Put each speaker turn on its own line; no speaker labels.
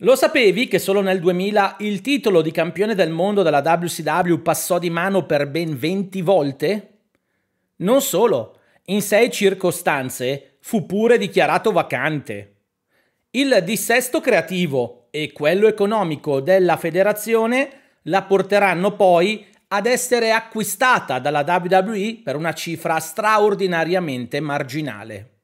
Lo sapevi che solo nel 2000 il titolo di campione del mondo della WCW passò di mano per ben 20 volte? Non solo, in sei circostanze fu pure dichiarato vacante. Il dissesto creativo e quello economico della federazione la porteranno poi ad essere acquistata dalla WWE per una cifra straordinariamente marginale.